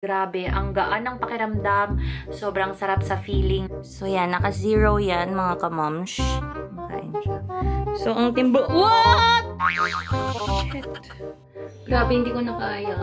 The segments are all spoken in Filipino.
Grabe, ang gaan ng pakiramdam. Sobrang sarap sa feeling. So yan, naka-zero yan mga kamamsh. Kain siya. So ang timbo... What? Shit. Grabe, hindi ko na kaya.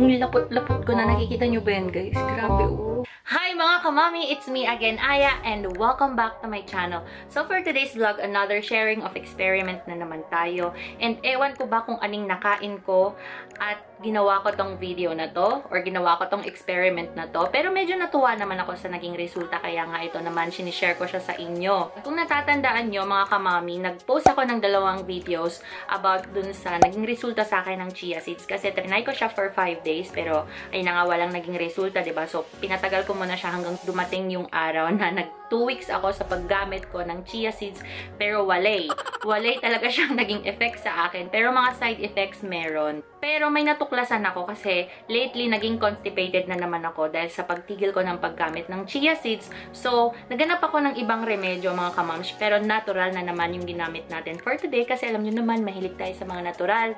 Ang lapot-lapot ko na. Nakikita nyo ba yan, guys? Grabe, oh. Hi mga kamami! It's me again, Aya, and welcome back to my channel. So for today's vlog, another sharing of experiment na naman tayo. And ewan ko ba kung aning nakain ko at ginawa ko tong video na to or ginawa ko tong experiment na to. Pero medyo natuwa naman ako sa naging resulta kaya nga ito naman sinishare ko siya sa inyo. Kung natatandaan nyo mga kamami, nag-post ako ng dalawang videos about dun sa naging resulta sa akin ng chia seeds kasi trinay ko siya for 5 days pero ay na nga walang naging resulta, 'di ba? So pinatagal ko muna siya hanggang dumating yung araw na nag 2 weeks ako sa paggamit ko ng chia seeds pero walay. Walay talaga siyang naging effect sa akin pero mga side effects meron. Pero may natuklasan ako kasi lately naging constipated na naman ako dahil sa pagtigil ko ng paggamit ng chia seeds. So, naganap ako ng ibang remedyo mga kamams pero natural na naman yung ginamit natin for today kasi alam nyo naman mahilig tayo sa mga natural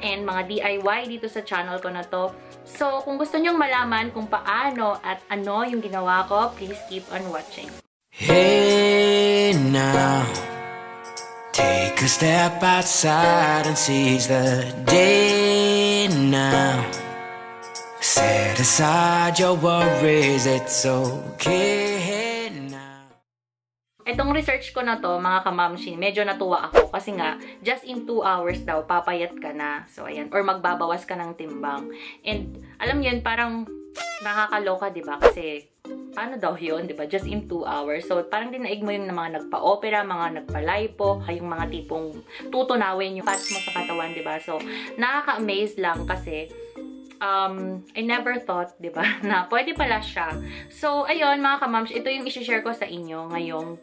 and mga DIY dito sa channel ko na to. So, kung gusto nyong malaman kung paano at ano yung ginawa ko, please keep on watching. Hey now, take a step outside and seize the day now. Set aside your worries, it's okay now. Itong research ko na to, mga kamamshin, medyo natuwa ako kasi nga, just in 2 hours daw, papayat ka na. So, ayan. Or magbabawas ka ng timbang. And, alam yun, parang nakakaloka, di ba? Kasi, paano daw yun, di ba? Just in 2 hours. So, parang dinaig mo yung mga nagpa-opera, mga nagpa-lipo, yung mga tipong tutunawin yung fats mo sa katawan, di ba? So, nakaka-amaze lang kasi um, I never thought, di ba, na pwede pala siya. So, ayun, mga kamams, ito yung isi-share ko sa inyo ngayong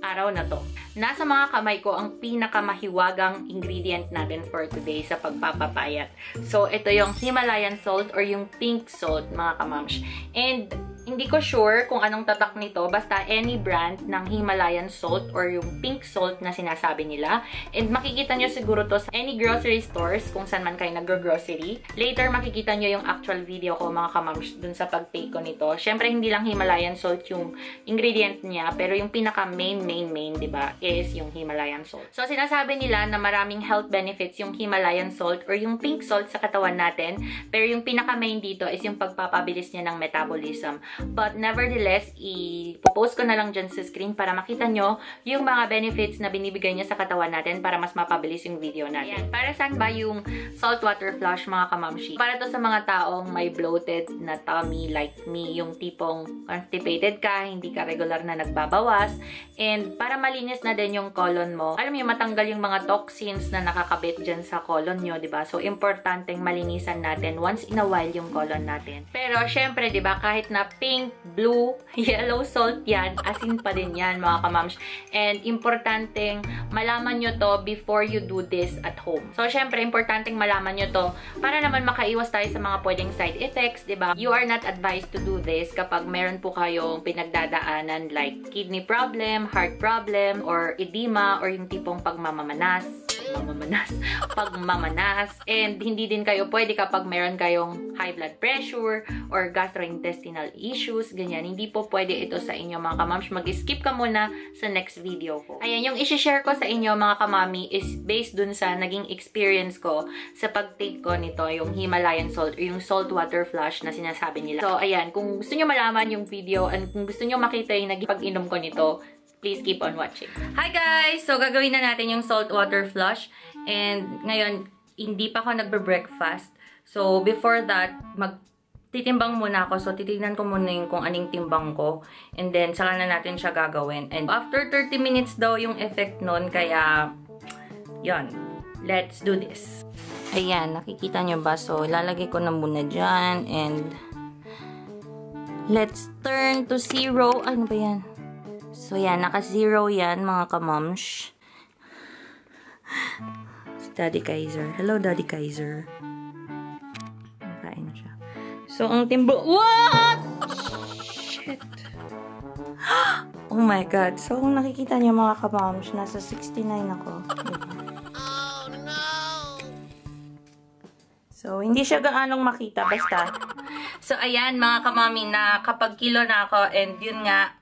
araw na to. Nasa mga kamay ko ang pinakamahiwagang ingredient natin for today sa pagpapapayat. So, ito yung Himalayan salt or yung pink salt, mga kamams. And, hindi ko sure kung anong tatak nito. Basta any brand ng Himalayan salt or yung pink salt na sinasabi nila. And makikita nyo siguro to sa any grocery stores kung saan man kayo nag-grocery. Later, makikita nyo yung actual video ko mga kamams dun sa pag-take ko nito. Siyempre, hindi lang Himalayan salt yung ingredient niya. Pero yung pinaka main, main, main, ba, is yung Himalayan salt. So, sinasabi nila na maraming health benefits yung Himalayan salt or yung pink salt sa katawan natin. Pero yung pinaka main dito is yung pagpapabilis niya ng metabolism. But nevertheless, i-post ko na lang dyan sa screen para makita nyo yung mga benefits na binibigay niya sa katawan natin para mas mapabilis yung video natin. Ayan. Para saan ba yung saltwater flush mga kamamshi? Para to sa mga taong may bloated na tummy like me, yung tipong constipated ka, hindi ka regular na nagbabawas, and para malinis na din yung colon mo. Alam mo, matanggal yung mga toxins na nakakabit dyan sa colon nyo, ba? So, importanteng malinisan natin once in a while yung colon natin. Pero, syempre, ba, kahit na pink, blue, yellow salt yan, asin pa din yan, mga kamams. And importanteng malaman nyo to before you do this at home. So, syempre, importanteng malaman nyo to para naman makaiwas tayo sa mga pwedeng side effects, ba? You are not advised to do this kapag meron po kayong pinagdadaanan like kidney problem, heart problem, or edema, or yung tipong pagmamamanas pagmamanas, pagmamanas. And hindi din kayo pwede kapag meron kayong high blood pressure or gastrointestinal issues, ganyan. Hindi po pwede ito sa inyo mga kamams. Mag-skip ka muna sa next video ko. Ayan, yung isi-share ko sa inyo mga kamami is based dun sa naging experience ko sa pag-take ko nito, yung Himalayan salt or yung salt water flush na sinasabi nila. So, ayan, kung gusto nyo malaman yung video and kung gusto nyo makita yung naging pag-inom ko nito, please keep on watching. Hi guys! So, gagawin na natin yung salt water flush. And ngayon, hindi pa ako nagbe-breakfast. So, before that, mag titimbang muna ako. So, titignan ko muna yung kung aning timbang ko. And then, saka na natin siya gagawin. And after 30 minutes daw yung effect nun. Kaya, yon Let's do this. Ayan, nakikita nyo ba? So, lalagay ko na muna dyan. And, let's turn to zero. Ano ba yan? So, yan. Naka-zero yan, mga kamamsh. Si Daddy Kaiser. Hello, Daddy Kaiser. Kain siya. So, ang timbo... What? Shit. Oh my God. So, kung nakikita niyo mga kamamsh, nasa 69 ako. Oh, no! So, hindi siya gaanong makita. Basta, So, ayan mga kamami, na kapag kilo na ako and yun nga,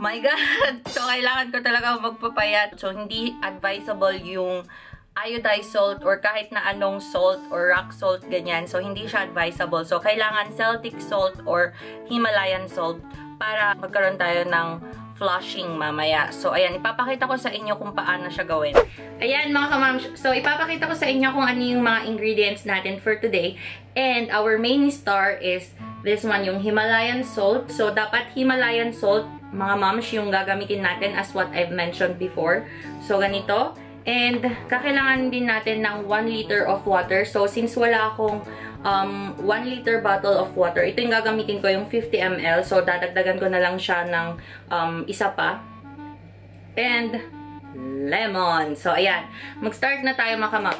my God! So, kailangan ko talaga magpapayat. So, hindi advisable yung iodized salt or kahit na anong salt or rock salt, ganyan. So, hindi siya advisable. So, kailangan Celtic salt or Himalayan salt para magkaroon tayo ng flushing mamaya. So, ayan, ipapakita ko sa inyo kung paano siya gawin. Ayan, mga kamam, so ipapakita ko sa inyo kung ano yung mga ingredients natin for today. And our main star is this one, yung Himalayan salt. So, dapat Himalayan salt, mga moms, yung gagamitin natin as what I've mentioned before. So, ganito. And, kakailangan din natin ng 1 liter of water. So, since wala akong um, 1 liter bottle of water. Ito yung gagamitin ko, yung 50 ml. So, dadagdagan ko na lang siya ng um, isa pa. And, lemon. So, ayan. Mag-start na tayo mga kamam.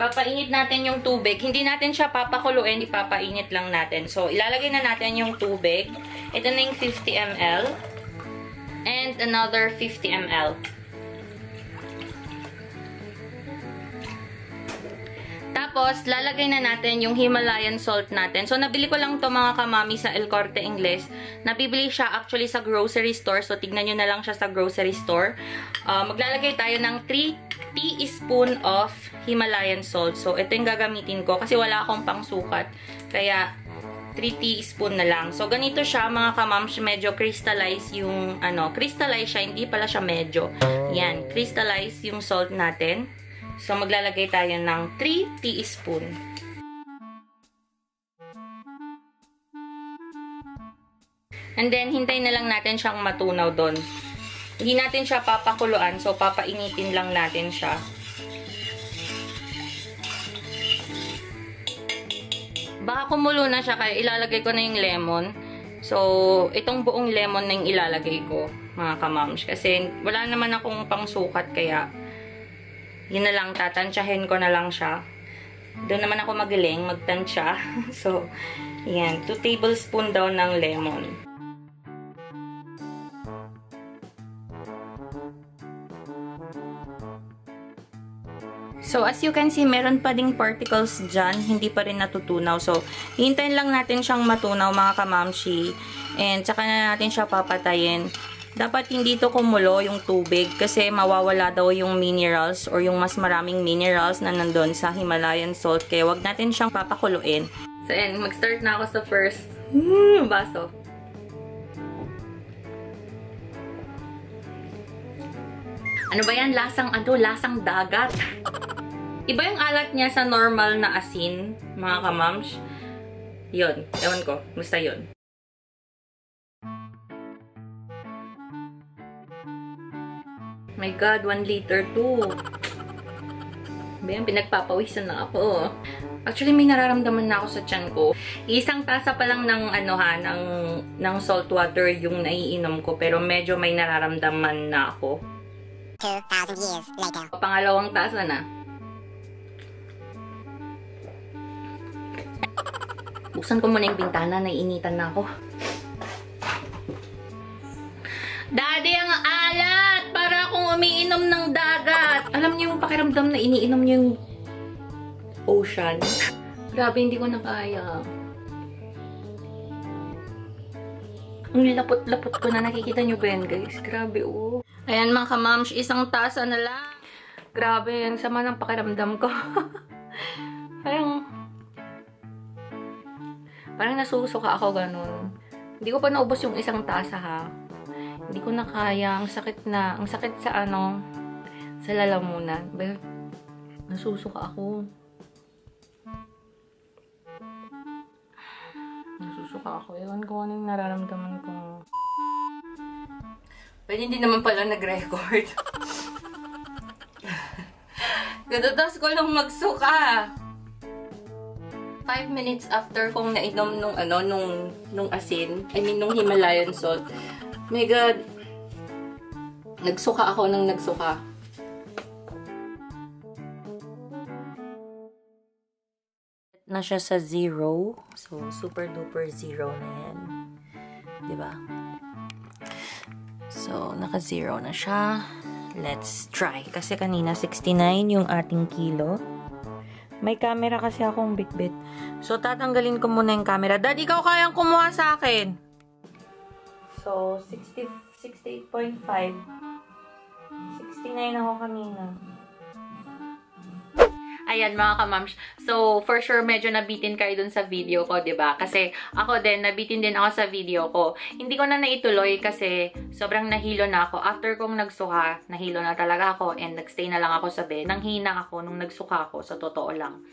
Papainit natin yung tubig. Hindi natin siya papakuluin, ipapainit lang natin. So, ilalagay na natin yung tubig. Ito na yung 50 ml. And another 50 ml. Tapos, lalagay na natin yung Himalayan salt natin. So, nabili ko lang to mga kamami sa El Corte Ingles. Nabibili siya actually sa grocery store. So, tignan nyo na lang siya sa grocery store. Uh, maglalagay tayo ng 3 teaspoon of Himalayan salt. So, ito yung gagamitin ko kasi wala akong pangsukat. Kaya, 3 teaspoon na lang. So, ganito siya mga kamams. Medyo crystallize yung, ano, crystallize siya. Hindi pala siya medyo. Yan, crystallize yung salt natin. So, maglalagay tayo ng 3 teaspoon. And then, hintayin na lang natin siyang matunaw doon. Hindi natin siya papakuluan, so papainitin lang natin siya. Baka kumulo na siya, kaya ilalagay ko na yung lemon. So, itong buong lemon na yung ilalagay ko, mga kamams. Kasi wala naman akong pangsukat, kaya yun na lang, tatansyahin ko na lang siya. Doon naman ako magaling, magtansya. so, yan, 2 tablespoon daw ng lemon. So, as you can see, meron pa ding particles dyan. Hindi pa rin natutunaw. So, hintayin lang natin siyang matunaw, mga kamamshi. And, saka na natin siya papatayin dapat hindi to kumulo yung tubig kasi mawawala daw yung minerals or yung mas maraming minerals na nandun sa Himalayan salt. Kaya wag natin siyang papakuluin. So, and mag-start na ako sa first hmm, baso. Ano ba yan? Lasang ano? Lasang dagat. Iba yung alat niya sa normal na asin, mga kamams. Yun. Ewan ko. Basta yun. My God, 1 liter to. Bayan, pinagpapawisan na ako. Actually, may nararamdaman na ako sa tiyan ko. Isang tasa pa lang ng, ano ha, ng, ng salt water yung naiinom ko. Pero medyo may nararamdaman na ako. 2,000 years later. Pangalawang tasa na. Buksan ko muna yung bintana, naiinitan na ako. Daddy, ang alat! Para akong umiinom ng dagat. Alam niyo yung pakiramdam na iniinom niyo yung ocean? Grabe, hindi ko na kaya. Ang lapot-lapot ko na nakikita niyo ba guys? Grabe, oh. Ayan, mga kamamsh, isang tasa na lang. Grabe, ang sama ng pakiramdam ko. parang, parang nasusuka ako ganun. Hindi ko pa naubos yung isang tasa, ha. Hindi ko na kaya. Ang sakit na. Ang sakit sa ano, sa lalamunan. Ba, nasusuka ako. Nasusuka ako. Ewan ko ano yung nararamdaman ko. Pwede hindi naman pala nag-record. Gadatas ko lang magsuka. 5 minutes after kong nainom nung ano, nung, nung asin, I mean, nung Himalayan salt, My God. Nagsuka ako nang nagsuka. na siya sa zero. So, super duper zero na yan. ba? Diba? So, naka-zero na siya. Let's try. Kasi kanina 69 yung ating kilo. May camera kasi akong bitbit. So, tatanggalin ko muna yung camera. Dad, ikaw kayang kumuha sa akin. So, 60, 68.5. 69 ako kanina. Ayan, mga kamams. So, for sure, medyo nabitin kayo dun sa video ko, ba diba? Kasi ako din, nabitin din ako sa video ko. Hindi ko na naituloy kasi sobrang nahilo na ako. After kong nagsuka, nahilo na talaga ako and nagstay na lang ako sa bed. Nanghina ako nung nagsuka ako, sa totoo lang.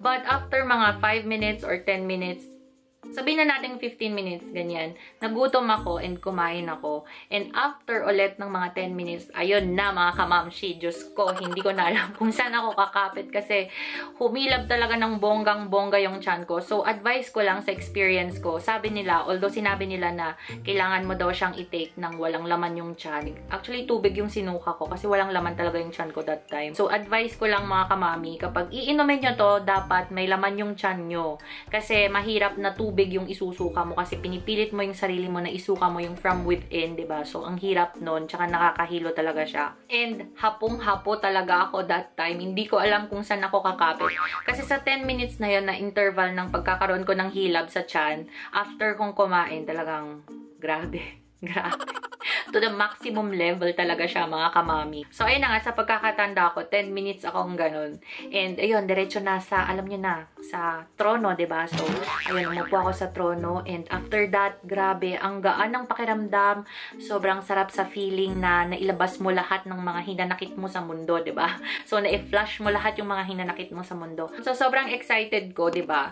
But after mga 5 minutes or 10 minutes, sabihin na natin 15 minutes, ganyan. Nagutom ako and kumain ako. And after ulit ng mga 10 minutes, ayun na mga kamamshi, Diyos ko, hindi ko na alam kung saan ako kakapit kasi humilab talaga ng bonggang-bongga yung chan ko. So, advice ko lang sa experience ko, sabi nila, although sinabi nila na kailangan mo daw siyang i-take ng walang laman yung chan. Actually, tubig yung sinuka ko kasi walang laman talaga yung chan ko that time. So, advice ko lang mga kamami, kapag iinumin nyo to, dapat may laman yung chan nyo. Kasi mahirap na tubig tubig yung isusuka mo kasi pinipilit mo yung sarili mo na isuka mo yung from within, ba? So ang hirap noon, tsaka nakakahilo talaga siya. And hapong-hapo talaga ako that time. Hindi ko alam kung saan ako kakapit. Kasi sa 10 minutes na yon na interval ng pagkakaroon ko ng hilab sa chan, after kong kumain, talagang grabe. Grabe. to the maximum level talaga siya, mga kamami. So, ayun na nga, sa pagkakatanda ko, 10 minutes akong ganun. And, ayun, diretso na sa, alam nyo na, sa trono, ba diba? So, ayun, umupo ako sa trono. And after that, grabe, ang gaan ng pakiramdam. Sobrang sarap sa feeling na nailabas mo lahat ng mga hinanakit mo sa mundo, ba diba? So, na-flash mo lahat yung mga hinanakit mo sa mundo. So, sobrang excited ko, ba diba?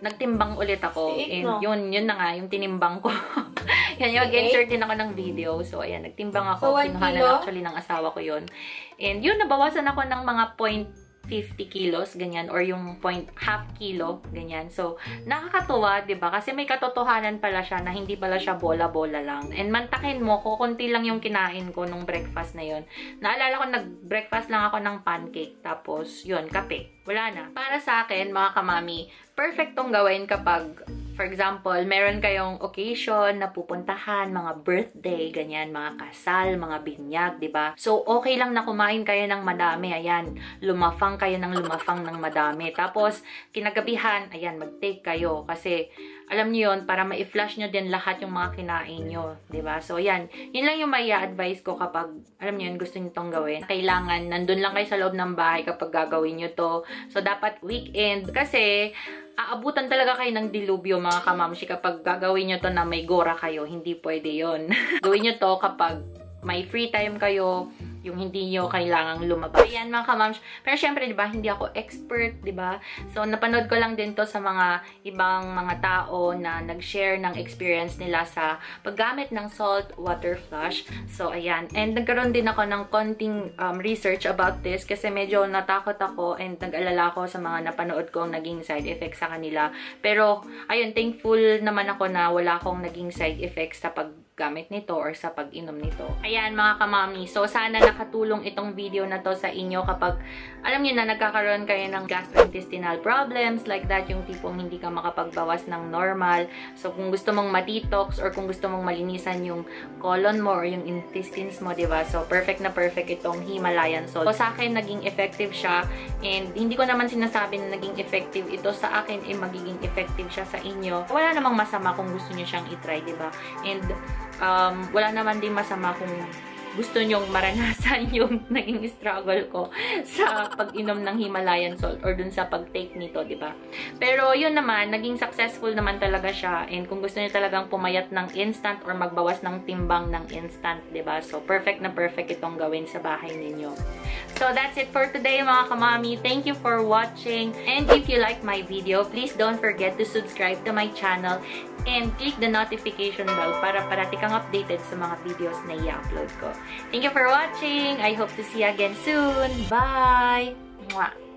Nagtimbang ulit ako. And yun, yun na nga, yung tinimbang ko. Yan, yung mag-insert din ako ng video. So, ayan, nagtimbang ako. So, Kinuhanan actually ng asawa ko yun. And yun, nabawasan ako ng mga point 50 kilos, ganyan, or yung point half kilo, ganyan. So, nakakatuwa, ba diba? Kasi may katotohanan pala siya na hindi pala siya bola-bola lang. And mantakin mo, kukunti lang yung kinain ko nung breakfast na yun. Naalala ko, nag-breakfast lang ako ng pancake. Tapos, yun, kape. Wala na. Para sa akin, mga kamami, perfect tong gawin kapag For example, meron kayong occasion na pupuntahan, mga birthday, ganyan, mga kasal, mga binyag, ba? So, okay lang na kumain kayo ng madami. Ayan, lumafang kayo ng lumafang ng madami. Tapos, kinagabihan, ayan, mag-take kayo. Kasi, alam niyo yon para ma-flash nyo din lahat yung mga kinain nyo. ba? So, yan. Yun lang yung may advice ko kapag, alam niyo yun, gusto nyo tong gawin. Kailangan, nandun lang kayo sa loob ng bahay kapag gagawin nyo to. So, dapat weekend. Kasi, aabutan talaga kayo ng dilubyo mga kamamshi kapag gagawin nyo to na may gora kayo. Hindi pwede yon Gawin nyo to kapag may free time kayo, yung hindi nyo kailangang lumabas. Ayan mga kamams. Pero syempre, di ba, hindi ako expert, di ba? So, napanood ko lang din to sa mga ibang mga tao na nag-share ng experience nila sa paggamit ng salt water flush. So, ayan. And nagkaroon din ako ng konting um, research about this kasi medyo natakot ako and nag-alala ako sa mga napanood kong naging side effects sa kanila. Pero, ayun, thankful naman ako na wala akong naging side effects sa paggamit nito or sa pag-inom nito. Ayan mga kamami. So, sana nakatulong itong video na to sa inyo kapag alam niyo na nagkakaroon kayo ng gastrointestinal problems like that, yung tipong hindi ka makapagbawas ng normal. So, kung gusto mong matitox or kung gusto mong malinisan yung colon mo or yung intestines mo, di ba? So, perfect na perfect itong Himalayan salt. So, sa akin, naging effective siya and hindi ko naman sinasabi na naging effective ito sa akin, eh, magiging effective siya sa inyo. Wala namang masama kung gusto niyo siyang itry, di ba? And, um, wala naman din masama kung gusto nyong maranasan yung naging struggle ko sa pag-inom ng Himalayan salt or dun sa pag-take nito, di ba? Pero yun naman, naging successful naman talaga siya and kung gusto niyo talagang pumayat ng instant or magbawas ng timbang ng instant, di ba? So, perfect na perfect itong gawin sa bahay ninyo. So, that's it for today mga kamami. Thank you for watching and if you like my video, please don't forget to subscribe to my channel and click the notification bell para parati kang updated sa mga videos na i-upload ko. Thank you for watching! I hope to see you again soon! Bye! Mwah!